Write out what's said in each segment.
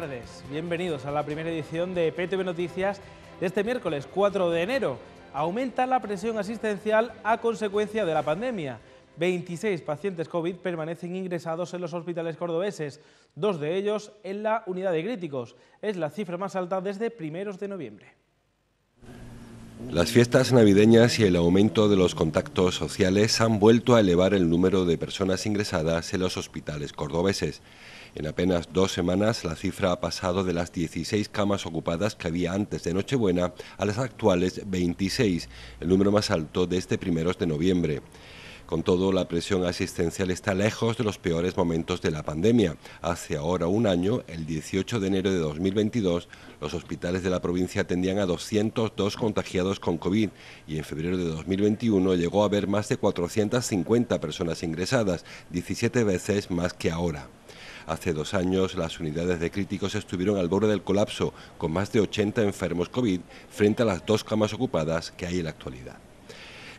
tardes. Bienvenidos a la primera edición de PTV Noticias de este miércoles 4 de enero. Aumenta la presión asistencial a consecuencia de la pandemia. 26 pacientes COVID permanecen ingresados en los hospitales cordobeses, dos de ellos en la unidad de críticos. Es la cifra más alta desde primeros de noviembre. Las fiestas navideñas y el aumento de los contactos sociales han vuelto a elevar el número de personas ingresadas en los hospitales cordobeses. En apenas dos semanas la cifra ha pasado de las 16 camas ocupadas que había antes de Nochebuena a las actuales 26, el número más alto desde primeros de noviembre. Con todo, la presión asistencial está lejos de los peores momentos de la pandemia. Hace ahora un año, el 18 de enero de 2022, los hospitales de la provincia atendían a 202 contagiados con COVID y en febrero de 2021 llegó a haber más de 450 personas ingresadas, 17 veces más que ahora. Hace dos años las unidades de críticos estuvieron al borde del colapso, con más de 80 enfermos COVID frente a las dos camas ocupadas que hay en la actualidad.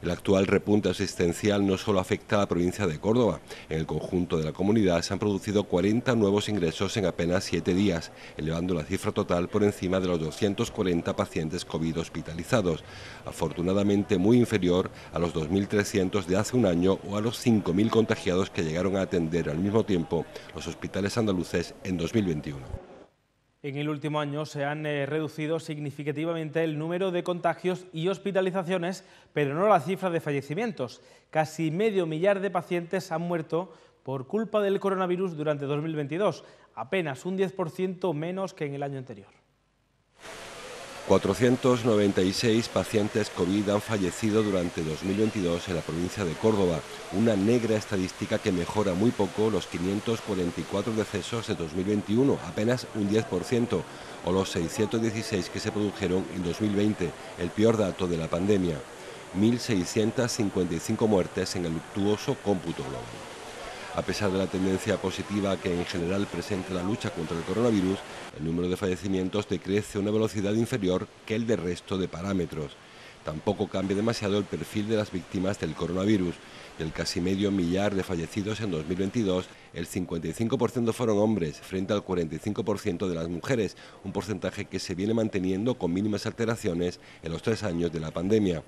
El actual repunte asistencial no solo afecta a la provincia de Córdoba. En el conjunto de la comunidad se han producido 40 nuevos ingresos en apenas siete días, elevando la cifra total por encima de los 240 pacientes COVID hospitalizados, afortunadamente muy inferior a los 2.300 de hace un año o a los 5.000 contagiados que llegaron a atender al mismo tiempo los hospitales andaluces en 2021. En el último año se han eh, reducido significativamente el número de contagios y hospitalizaciones, pero no la cifra de fallecimientos. Casi medio millar de pacientes han muerto por culpa del coronavirus durante 2022, apenas un 10% menos que en el año anterior. 496 pacientes COVID han fallecido durante 2022 en la provincia de Córdoba, una negra estadística que mejora muy poco los 544 decesos de 2021, apenas un 10%, o los 616 que se produjeron en 2020, el peor dato de la pandemia. 1.655 muertes en el luctuoso cómputo global. A pesar de la tendencia positiva que en general presenta la lucha contra el coronavirus, el número de fallecimientos decrece a una velocidad inferior que el del resto de parámetros. Tampoco cambia demasiado el perfil de las víctimas del coronavirus. Del casi medio millar de fallecidos en 2022, el 55% fueron hombres, frente al 45% de las mujeres, un porcentaje que se viene manteniendo con mínimas alteraciones en los tres años de la pandemia.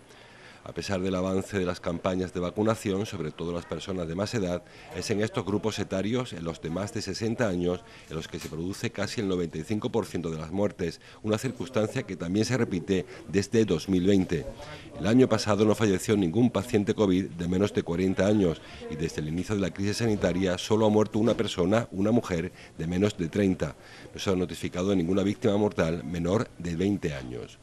A pesar del avance de las campañas de vacunación, sobre todo las personas de más edad, es en estos grupos etarios, en los de más de 60 años, en los que se produce casi el 95% de las muertes, una circunstancia que también se repite desde 2020. El año pasado no falleció ningún paciente COVID de menos de 40 años y desde el inicio de la crisis sanitaria solo ha muerto una persona, una mujer, de menos de 30. No se ha notificado ninguna víctima mortal menor de 20 años.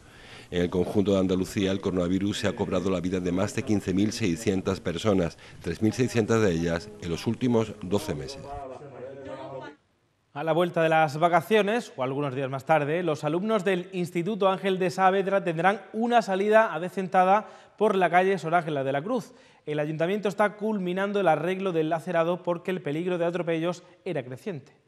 En el conjunto de Andalucía, el coronavirus se ha cobrado la vida de más de 15.600 personas, 3.600 de ellas en los últimos 12 meses. A la vuelta de las vacaciones, o algunos días más tarde, los alumnos del Instituto Ángel de Saavedra tendrán una salida adecentada por la calle Sor Ángela de la Cruz. El ayuntamiento está culminando el arreglo del lacerado porque el peligro de atropellos era creciente.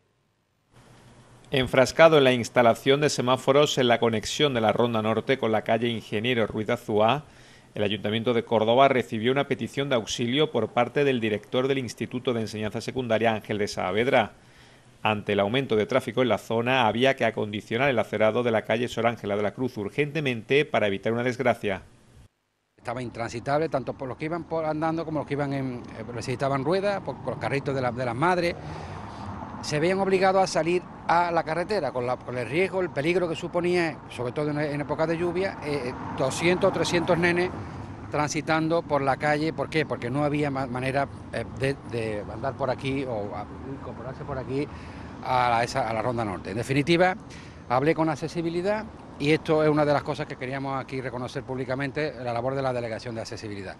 Enfrascado en la instalación de semáforos en la conexión de la Ronda Norte con la calle Ingeniero Ruiz Azúa, el Ayuntamiento de Córdoba recibió una petición de auxilio por parte del director del Instituto de Enseñanza Secundaria Ángel de Saavedra. Ante el aumento de tráfico en la zona, había que acondicionar el acerado de la calle Sor Ángela de la Cruz urgentemente para evitar una desgracia. Estaba intransitable tanto por los que iban andando como los que iban eh, necesitaban ruedas, por, los carritos de, de las madres se veían obligados a salir a la carretera con, el riesgo, el peligro que suponía, sobre todo en, época de lluvia, 200 o 300 nenes transitando por la calle. ¿Por qué? Porque no había manera eh, de, andar por aquí o incorporarse por aquí a la, a la Ronda Norte. En definitiva, hablé con accesibilidad y esto es una de las cosas que queríamos aquí reconocer públicamente, la labor de la Delegación de Accesibilidad.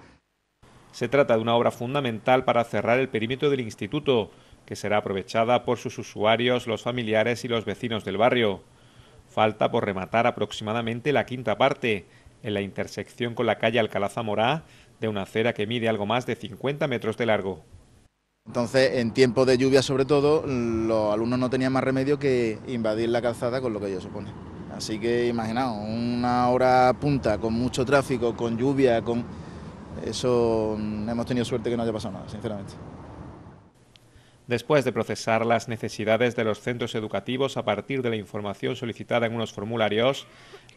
Se trata de una obra fundamental para cerrar el perímetro del instituto que será aprovechada por sus usuarios, los familiares y los vecinos del barrio. Falta por rematar aproximadamente la quinta parte, en la intersección con la calle Alcalá Zamorá, de una acera que mide algo más de 50 metros de largo. Entonces, en tiempo de lluvia sobre todo, los alumnos no tenían más remedio que invadir la calzada con lo que ello supone. Así que imaginaos, una hora punta con mucho tráfico, con lluvia, con eso hemos tenido suerte que no haya pasado nada, sinceramente. Después de procesar las necesidades de los centros educativos a partir de la información solicitada en unos formularios,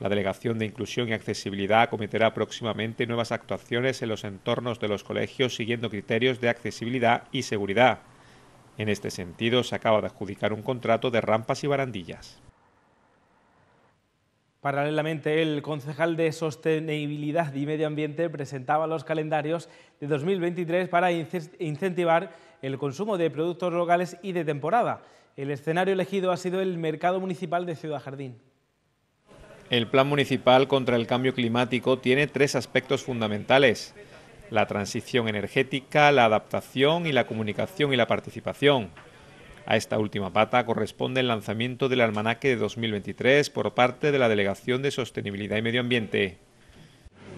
la Delegación de Inclusión y Accesibilidad acometerá próximamente nuevas actuaciones en los entornos de los colegios siguiendo criterios de accesibilidad y seguridad. En este sentido, se acaba de adjudicar un contrato de rampas y barandillas. Paralelamente, el concejal de Sostenibilidad y Medio Ambiente presentaba los calendarios de 2023 para incentivar el consumo de productos locales y de temporada. El escenario elegido ha sido el mercado municipal de Ciudad Jardín. El Plan Municipal contra el Cambio Climático tiene tres aspectos fundamentales. La transición energética, la adaptación y la comunicación y la participación. A esta última pata corresponde el lanzamiento del almanaque de 2023 por parte de la Delegación de Sostenibilidad y Medio Ambiente.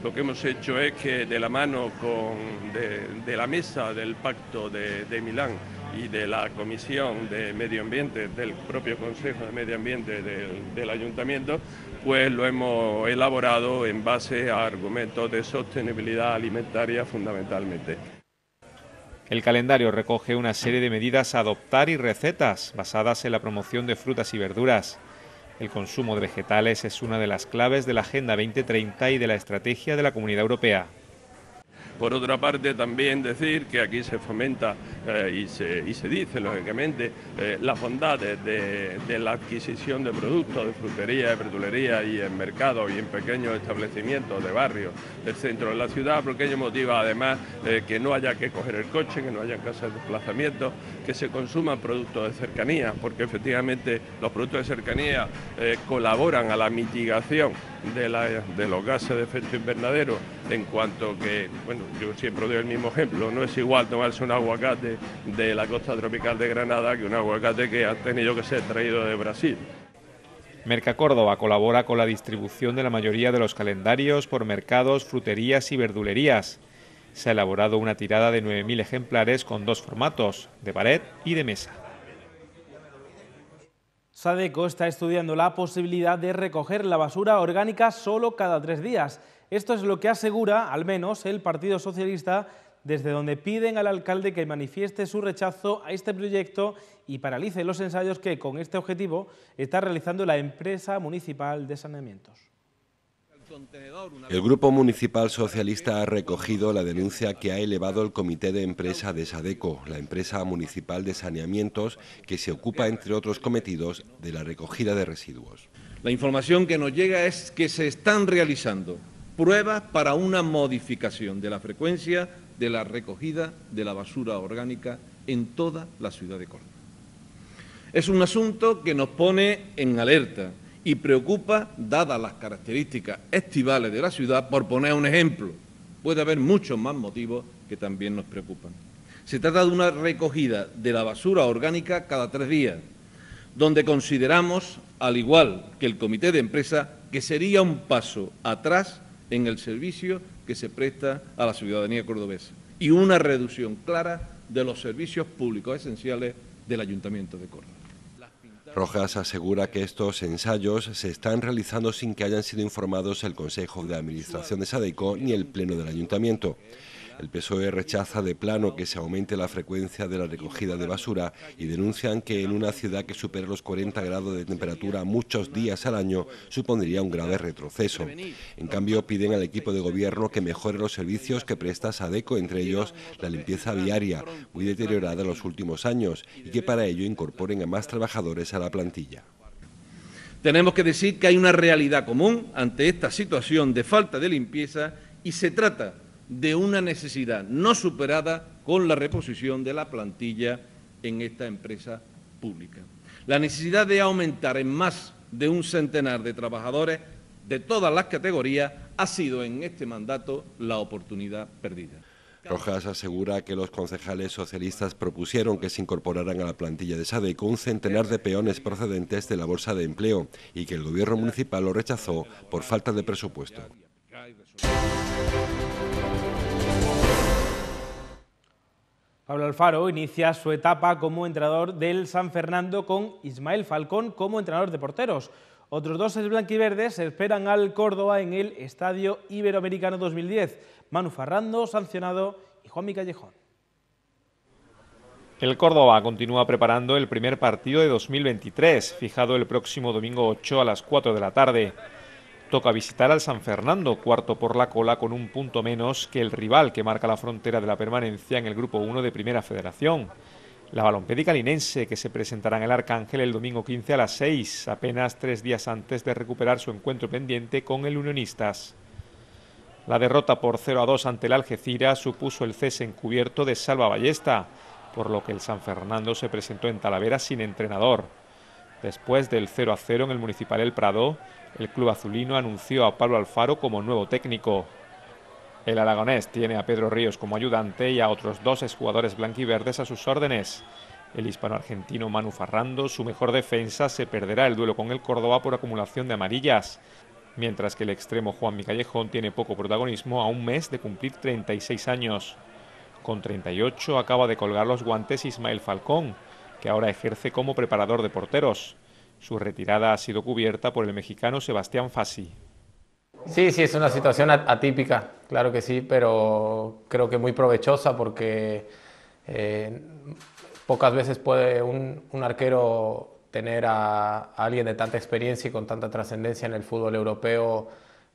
Lo que hemos hecho es que de la mano de, la mesa del Pacto de, Milán y de la Comisión de Medio Ambiente, del propio Consejo de Medio Ambiente del, del Ayuntamiento, pues lo hemos elaborado en base a argumentos de sostenibilidad alimentaria fundamentalmente. El calendario recoge una serie de medidas a adoptar y recetas basadas en la promoción de frutas y verduras. El consumo de vegetales es una de las claves de la Agenda 2030 y de la estrategia de la Comunidad Europea. Por otra parte, también decir que aquí se fomenta eh, y, se, dice, lógicamente, eh, las bondades de, la adquisición de productos de frutería, de verdulería y en mercados y en pequeños establecimientos de barrios del centro de la ciudad, porque ello motiva además eh, que no haya que coger el coche, que no haya casas de desplazamiento, que se consuman productos de cercanía, porque efectivamente los productos de cercanía colaboran a la mitigación de, de los gases de efecto invernadero en cuanto que, yo siempre doy el mismo ejemplo, no es igual tomarse un aguacate de la costa tropical de Granada que un aguacate que ha tenido que ser traído de Brasil. Merca Córdoba colabora con la distribución de la mayoría de los calendarios por mercados, fruterías y verdulerías. Se ha elaborado una tirada de 9.000 ejemplares con dos formatos, de pared y de mesa. Sadeco está estudiando la posibilidad de recoger la basura orgánica solo cada tres días. Esto es lo que asegura, al menos, el Partido Socialista, desde donde piden al alcalde que manifieste su rechazo a este proyecto y paralice los ensayos que, con este objetivo, está realizando la empresa municipal de saneamientos. El Grupo Municipal Socialista ha recogido la denuncia que ha elevado el Comité de Empresa de Sadeco, la empresa municipal de saneamientos que se ocupa, entre otros cometidos, de la recogida de residuos. La información que nos llega es que se están realizando pruebas para una modificación de la frecuencia de la recogida de la basura orgánica en toda la ciudad de Córdoba. Es un asunto que nos pone en alerta y preocupa, dadas las características estivales de la ciudad, por poner un ejemplo. Puede haber muchos más motivos que también nos preocupan. Se trata de una recogida de la basura orgánica cada tres días, donde consideramos, al igual que el comité de empresa, que sería un paso atrás en el servicio que se presta a la ciudadanía cordobesa y una reducción clara de los servicios públicos esenciales del Ayuntamiento de Córdoba. Rojas asegura que estos ensayos se están realizando sin que hayan sido informados el Consejo de Administración de Sadeco ni el Pleno del Ayuntamiento. El PSOE rechaza de plano que se aumente la frecuencia de la recogida de basura y denuncian que en una ciudad que supera los 40 grados de temperatura muchos días al año supondría un grave retroceso. En cambio, piden al equipo de gobierno que mejore los servicios que presta Sadeco, entre ellos la limpieza viaria, muy deteriorada en los últimos años, y que para ello incorporen a más trabajadores a la plantilla. Tenemos que decir que hay una realidad común ante esta situación de falta de limpieza y se trata de una necesidad no superada con la reposición de la plantilla en esta empresa pública. La necesidad de aumentar en más de un centenar de trabajadores de todas las categorías ha sido en este mandato la oportunidad perdida. Rojas asegura que los concejales socialistas propusieron que se incorporaran a la plantilla de SADECO un centenar de peones procedentes de la Bolsa de Empleo y que el gobierno municipal lo rechazó por falta de presupuesto. Pablo Alfaro inicia su etapa como entrenador del San Fernando con Ismael Falcón como entrenador de porteros. Otros dos blanquiverdes esperan al Córdoba en el Estadio Iberoamericano 2010. Manu Farrando, sancionado, y Juanmi Callejón. El Córdoba continúa preparando el primer partido de 2023, fijado el próximo domingo 8 a las 4 de la tarde. Toca visitar al San Fernando, cuarto por la cola, con un punto menos que el rival que marca la frontera de la permanencia en el Grupo 1 de Primera Federación. La balompédica linense, que se presentará en el Arcángel el domingo 15 a las 6, apenas tres días antes de recuperar su encuentro pendiente con el Unionistas. La derrota por 0 a 2 ante el Algeciras supuso el cese encubierto de Salva Ballesta, por lo que el San Fernando se presentó en Talavera sin entrenador. Después del 0 a 0 en el Municipal El Prado, el club azulino anunció a Pablo Alfaro como nuevo técnico. El aragonés tiene a Pedro Ríos como ayudante y a otros dos exjugadores blanquiverdes a sus órdenes. El hispano-argentino Manu Farrando, su mejor defensa, se perderá el duelo con el Córdoba por acumulación de amarillas, mientras que el extremo Juan Micallejón tiene poco protagonismo a un mes de cumplir 36 años. Con 38 acaba de colgar los guantes Ismael Falcón, que ahora ejerce como preparador de porteros. Su retirada ha sido cubierta por el mexicano Sebastián Fassi. Sí, sí, es una situación atípica, claro que sí, pero creo que muy provechosa porque eh, pocas veces puede un, arquero tener a, alguien de tanta experiencia y con tanta trascendencia en el fútbol europeo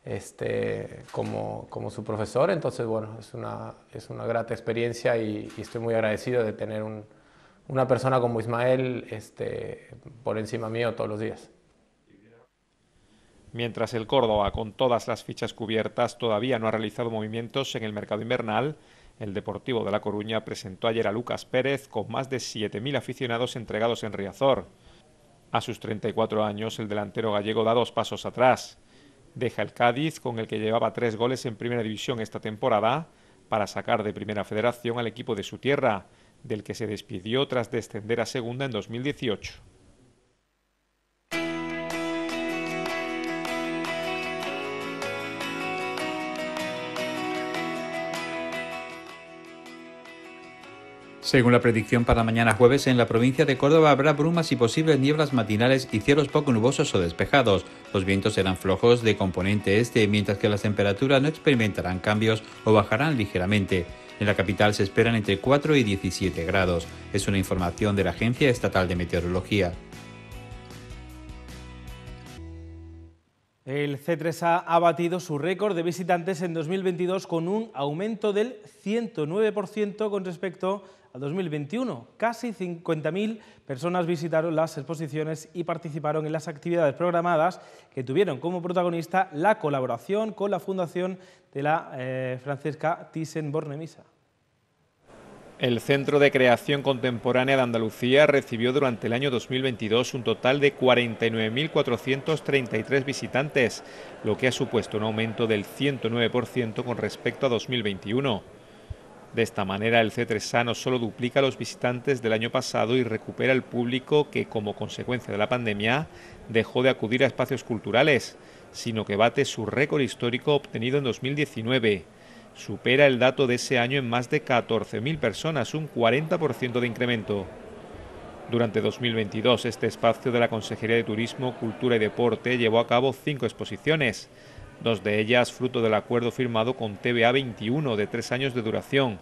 este, como, como, su profesor. Entonces, bueno, es una, es una grata experiencia y, estoy muy agradecido de tener una persona como Ismael este, por encima mío todos los días. Mientras el Córdoba, con todas las fichas cubiertas, todavía no ha realizado movimientos en el mercado invernal, el Deportivo de La Coruña presentó ayer a Lucas Pérez con más de 7.000 aficionados entregados en Riazor. A sus 34 años, el delantero gallego da dos pasos atrás deja el Cádiz, con el que llevaba tres goles en primera división esta temporada, para sacar de primera federación al equipo de su tierra, del que se despidió tras descender a segunda en 2018. Según la predicción para mañana jueves, en la provincia de Córdoba habrá brumas y posibles nieblas matinales y cielos poco nubosos o despejados. Los vientos serán flojos de componente este, mientras que las temperaturas no experimentarán cambios o bajarán ligeramente. En la capital se esperan entre 4 y 17 grados. Es una información de la Agencia Estatal de Meteorología. El C3A ha batido su récord de visitantes en 2022 con un aumento del 109% con respecto a 2021. Casi 50.000 personas visitaron las exposiciones y participaron en las actividades programadas que tuvieron como protagonista la colaboración con la Fundación de la eh, Francesca Thyssen-Bornemisza. El Centro de Creación Contemporánea de Andalucía recibió durante el año 2022 un total de 49.433 visitantes, lo que ha supuesto un aumento del 109% con respecto a 2021. De esta manera, el C3A no solo duplica los visitantes del año pasado y recupera el público que, como consecuencia de la pandemia, dejó de acudir a espacios culturales, sino que bate su récord histórico obtenido en 2019 supera el dato de ese año en más de 14.000 personas, un 40% de incremento. Durante 2022, este espacio de la Consejería de Turismo, Cultura y Deporte llevó a cabo cinco exposiciones, dos de ellas fruto del acuerdo firmado con TVA 21 de tres años de duración.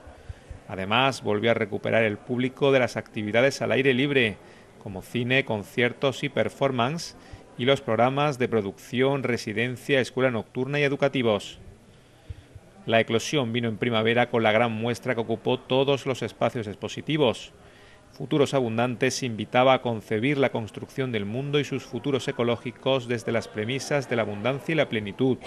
Además, volvió a recuperar el público de las actividades al aire libre, como cine, conciertos y performance, y los programas de producción, residencia, escuela nocturna y educativos. La eclosión vino en primavera con la gran muestra que ocupó todos los espacios expositivos. Futuros Abundantes invitaba a concebir la construcción del mundo y sus futuros ecológicos desde las premisas de la abundancia y la plenitud.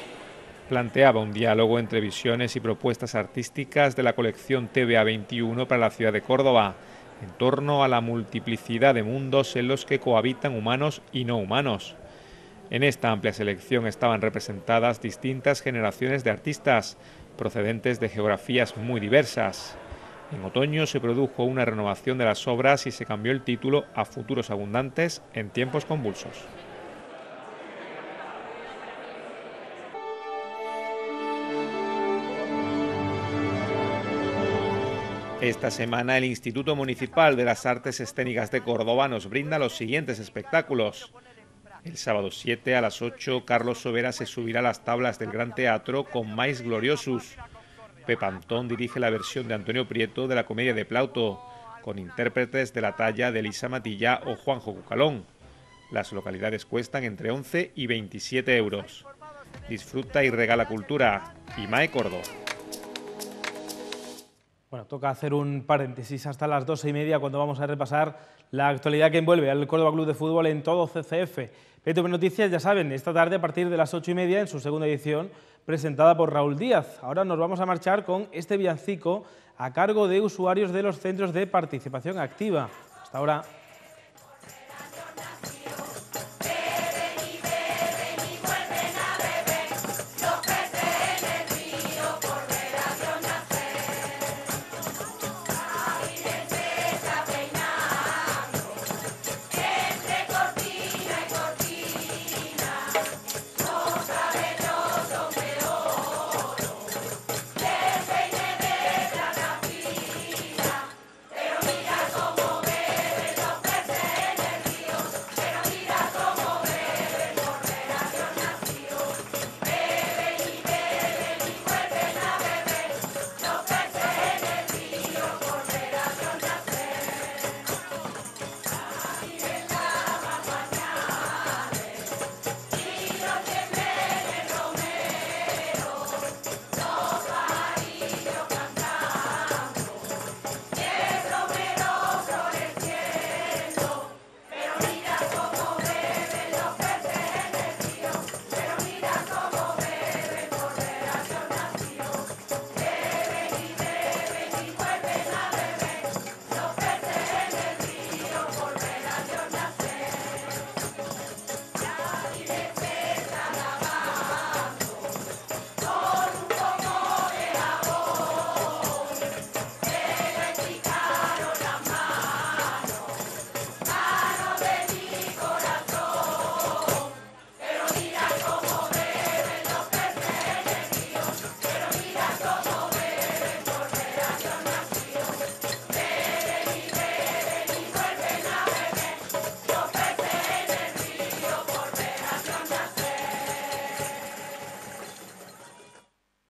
Planteaba un diálogo entre visiones y propuestas artísticas de la colección TVA 21 para la ciudad de Córdoba, en torno a la multiplicidad de mundos en los que cohabitan humanos y no humanos. En esta amplia selección estaban representadas distintas generaciones de artistas, procedentes de geografías muy diversas. En otoño se produjo una renovación de las obras y se cambió el título a Futuros Abundantes en tiempos convulsos. Esta semana el Instituto Municipal de las Artes Escénicas de Córdoba nos brinda los siguientes espectáculos. El sábado 7 a las 8, Carlos Sobera se subirá a las tablas del Gran Teatro con Mais Gloriosus. Pep Antón dirige la versión de Antonio Prieto de la comedia de Plauto. con intérpretes de la talla de Elisa Matilla o Juanjo Cucalón. Las localidades cuestan entre 11 y 27 euros. Disfruta y regala cultura. IMAE Córdoba. Bueno, toca hacer un paréntesis hasta las doce y media cuando vamos a repasar la actualidad que envuelve al Córdoba Club de Fútbol en todo CCF. PTV Noticias, ya saben, esta tarde a partir de las ocho y media en su segunda edición, presentada por Raúl Díaz. Ahora nos vamos a marchar con este villancico a cargo de usuarios de los centros de participación activa. Hasta ahora.